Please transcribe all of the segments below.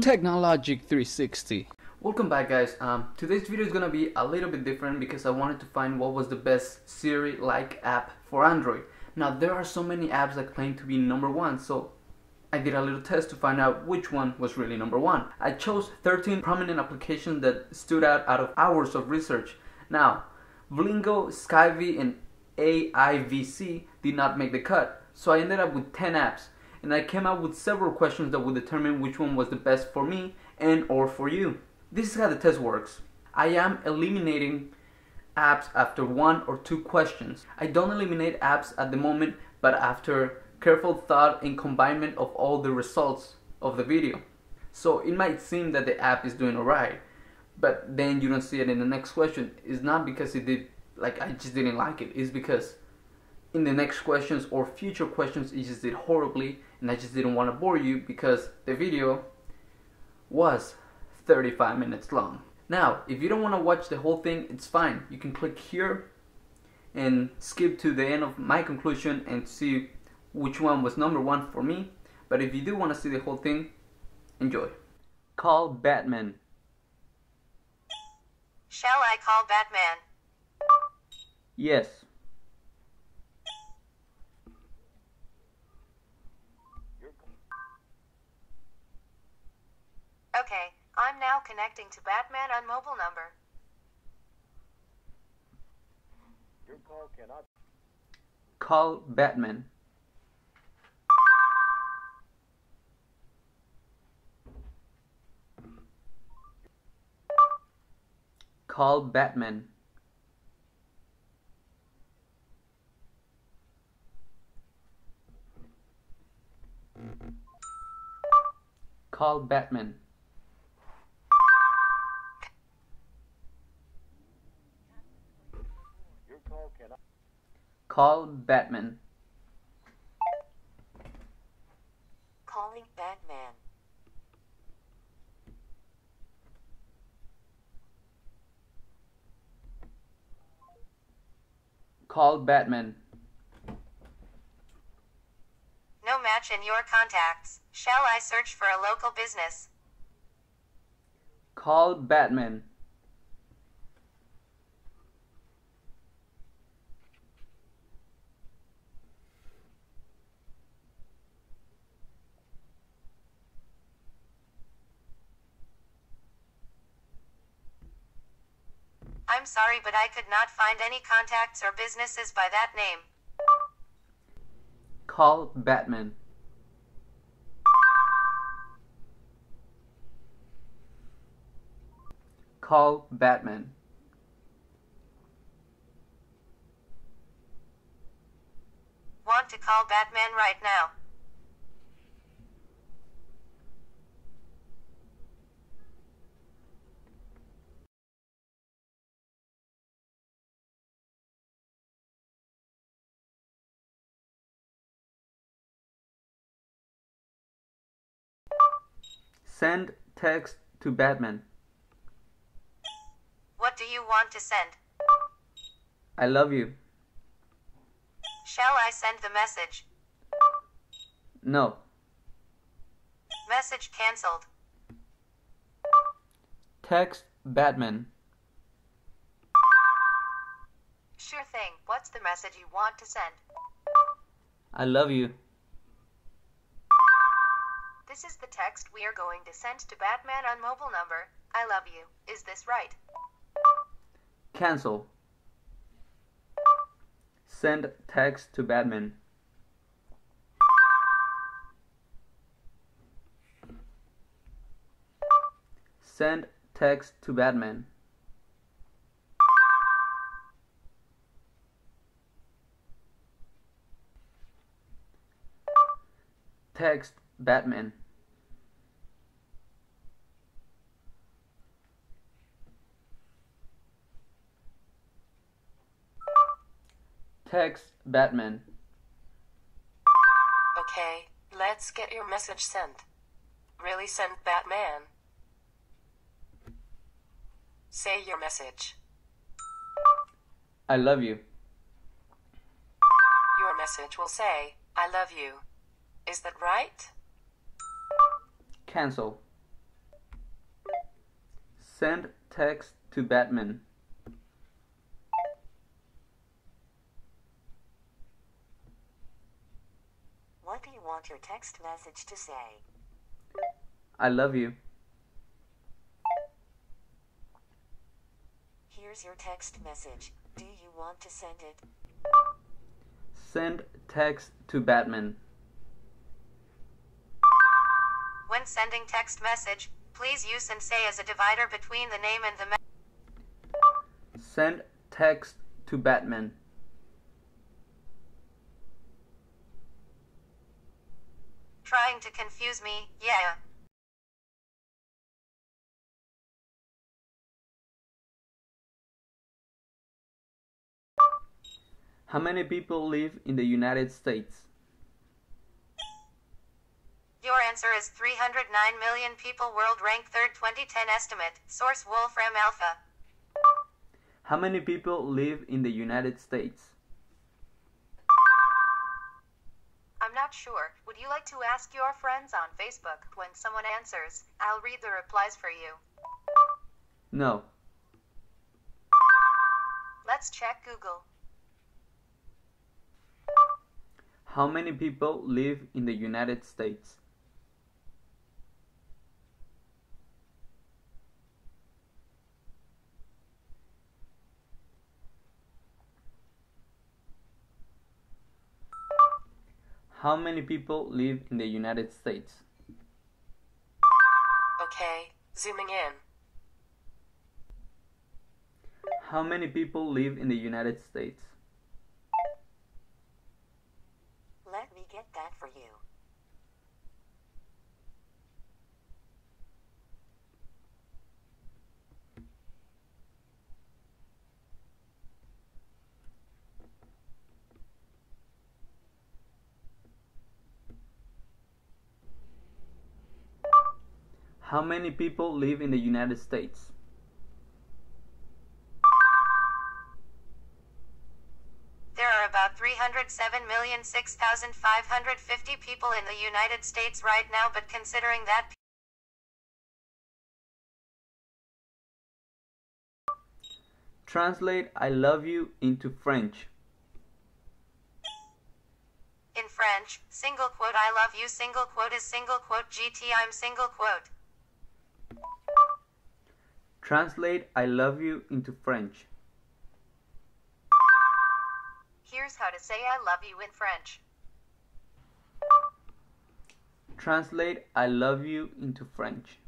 Technologic 360. Welcome back guys. Um, today's video is gonna be a little bit different because I wanted to find what was the best Siri-like app for Android. Now there are so many apps that claim to be number one, so I did a little test to find out which one was really number one. I chose 13 prominent applications that stood out out of hours of research. Now, Vlingo, Skyvi, and AIVC did not make the cut, so I ended up with 10 apps, and I came up with several questions that would determine which one was the best for me and or for you. This is how the test works. I am eliminating apps after one or two questions. I don't eliminate apps at the moment, but after careful thought and combination of all the results of the video. So it might seem that the app is doing alright, but then you don't see it in the next question. It's not because it did, like I just didn't like it. It's because in the next questions or future questions it just did horribly and I just didn't want to bore you because the video was 35 minutes long. Now, if you don't want to watch the whole thing, it's fine. You can click here and skip to the end of my conclusion and see which one was number one for me. But if you do want to see the whole thing, enjoy. Call Batman. Shall I call Batman? Yes. Okay, I'm now connecting to Batman on mobile number. Your call cannot. Call Batman. Call Batman. Call Batman. Call Batman. Calling Batman. Call Batman. No match in your contacts. Shall I search for a local business? Call Batman. I'm sorry, but I could not find any contacts or businesses by that name. Call Batman. Call Batman. Want to call Batman right now? Send text to Batman. What do you want to send? I love you. Shall I send the message? No. Message cancelled. Text Batman. Sure thing. What's the message you want to send? I love you. This is the text we are going to send to Batman on mobile number. I love you. Is this right? Cancel. Send text to Batman. Send text to Batman. Text Batman. Text Batman. Okay, let's get your message sent. Really send Batman? Say your message. I love you. Your message will say, I love you. Is that right? Cancel. Send text to Batman. What do you want your text message to say? I love you. Here's your text message. Do you want to send it? Send text to Batman. When sending text message, please use and say as a divider between the name and the Send text to Batman. To confuse me, yeah. How many people live in the United States? Your answer is 309 million people world rank 3rd 2010 estimate. Source Wolfram Alpha. How many people live in the United States? I'm not sure. Would you like to ask your friends on Facebook? When someone answers, I'll read the replies for you. No. Let's check Google. How many people live in the United States? How many people live in the United States? Okay, zooming in. How many people live in the United States? Let me get that for you. How many people live in the United States? There are about 307,006,550 people in the United States right now, but considering that Translate I love you into French. in French, single quote I love you single quote is single quote GT I'm single quote. Translate I love you into French. Here's how to say I love you in French. Translate I love you into French.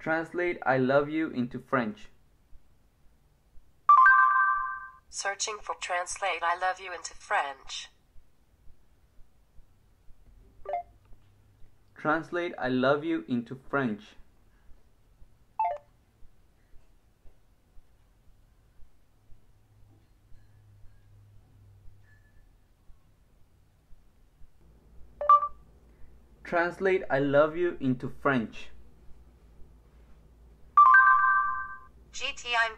Translate I love you into French. Searching for translate I love you into French. Translate I love you into French. Translate I love you into French.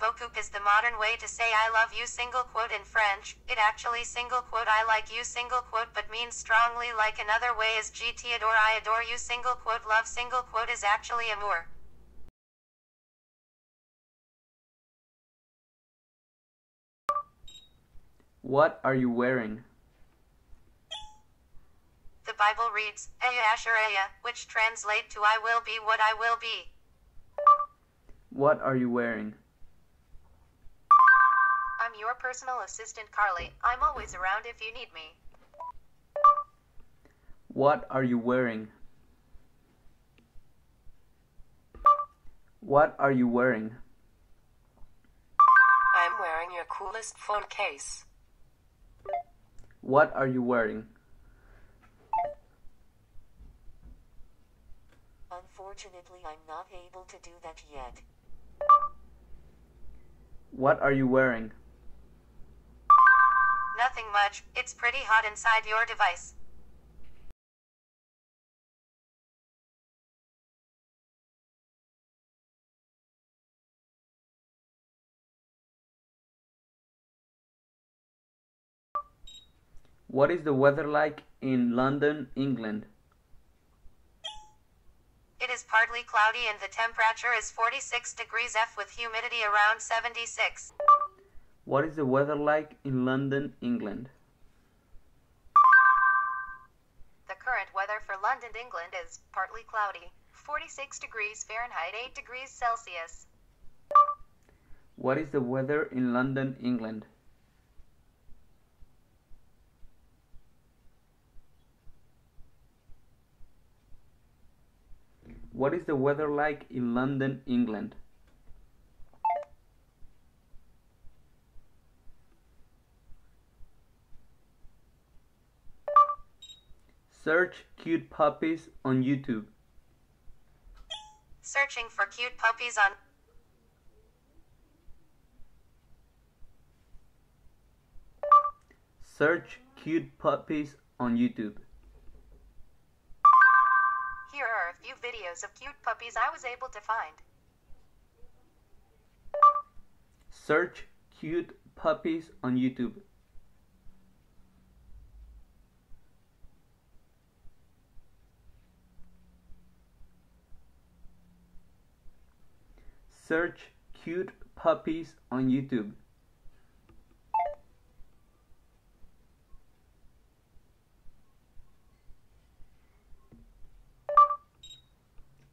Beaucoup is the modern way to say I love you single quote in French. It actually single quote I like you single quote but means strongly like another way is GT adore I adore you single quote love single quote is actually amour. What are you wearing? The Bible reads, Eya Asher Eya, which translate to I will be what I will be. What are you wearing? Your personal assistant Carly. I'm always around if you need me. What are you wearing? What are you wearing? I'm wearing your coolest phone case. What are you wearing? Unfortunately, I'm not able to do that yet. What are you wearing? nothing much, it's pretty hot inside your device. What is the weather like in London, England? It is partly cloudy and the temperature is 46 degrees F with humidity around 76. What is the weather like in London, England? The current weather for London, England is partly cloudy, 46 degrees Fahrenheit, 8 degrees Celsius. What is the weather in London, England? What is the weather like in London, England? Search cute puppies on YouTube. Searching for cute puppies on Search cute puppies on YouTube. Here are a few videos of cute puppies I was able to find. Search cute puppies on YouTube. Search cute puppies on YouTube.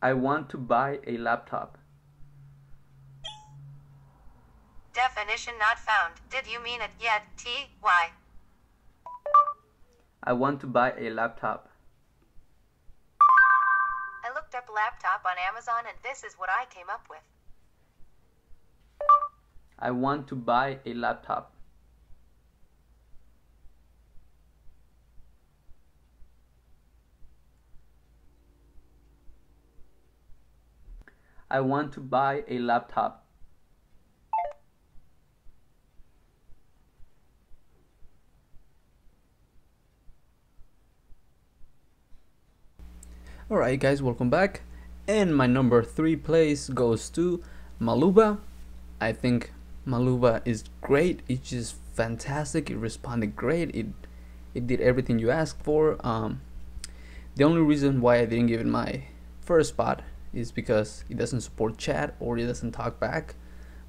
I want to buy a laptop. definition not found. Did you mean it yet? T Y. I want to buy a laptop. I looked up laptop on Amazon and this is what I came up with. I want to buy a laptop. I want to buy a laptop. Alright guys, welcome back. And my number 3 place goes to Maluuba. I think Maluuba is great. It's just fantastic. It responded great. It it did everything you asked for. Um, the only reason why I didn't give it my first spot is because it doesn't support chat or it doesn't talk back.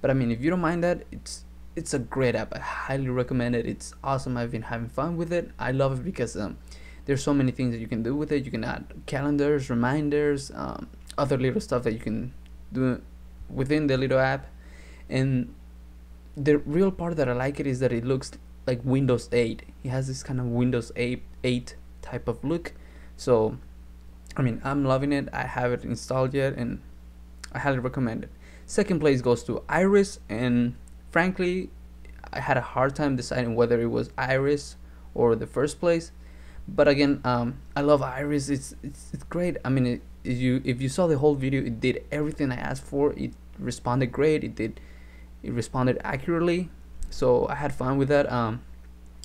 But I mean, if you don't mind that, it's it's a great app. I highly recommend it. It's awesome. I've been having fun with it. I love it because um, there's so many things that you can do with it. You can add calendars, reminders, um, other little stuff that you can do within the little app. And the real part that I like it is that it looks like Windows 8. It has this kind of Windows 8, 8 type of look. So, I mean, I'm loving it. I have it installed yet, and I highly recommend it. Second place goes to Iris, and frankly, I had a hard time deciding whether it was Iris or the first place. But again, um, I love Iris. It's it's, it's great. I mean, it, if you if you saw the whole video, it did everything I asked for. It responded great. It did it responded accurately so I had fun with that. Um,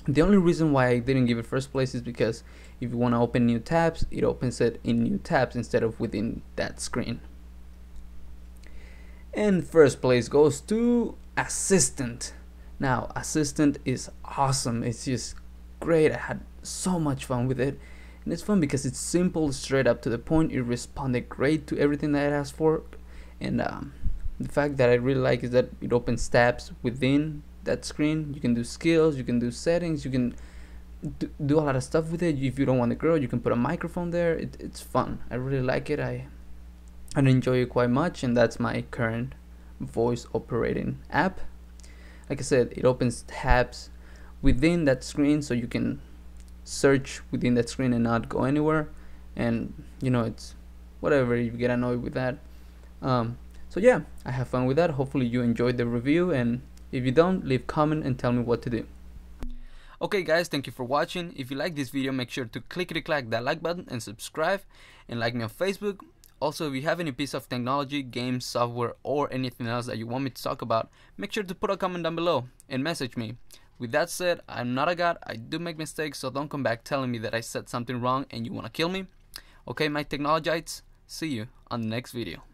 the only reason why I didn't give it first place is because if you want to open new tabs it opens it in new tabs instead of within that screen. And first place goes to assistant. Now assistant is awesome. It's just great. I had so much fun with it. And it's fun because it's simple straight up to the point. It responded great to everything that I asked for. And um, the fact that I really like is that it opens tabs within that screen. You can do skills you can do settings you can do, a lot of stuff with it. If you don't want to grow you can put a microphone there. It, it's fun. I really like it. I I enjoy it quite much and that's my current voice operating app. Like I said it opens tabs within that screen so you can search within that screen and not go anywhere. And you know it's whatever you get annoyed with that. Um, so yeah I have fun with that hopefully you enjoyed the review and if you don't leave comment and tell me what to do Okay guys, thank you for watching. If you like this video, make sure to clickety clack that like button and subscribe and like me on Facebook. Also, if you have any piece of technology, games, software, or anything else that you want me to talk about, make sure to put a comment down below and message me. With that said, I'm not a god, I do make mistakes, so don't come back telling me that I said something wrong and you want to kill me. Okay, my technologites, see you on the next video.